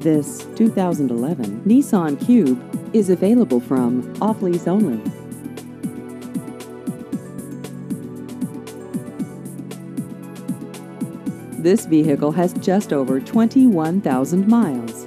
This 2011 Nissan Cube is available from Off Lease Only. This vehicle has just over 21,000 miles.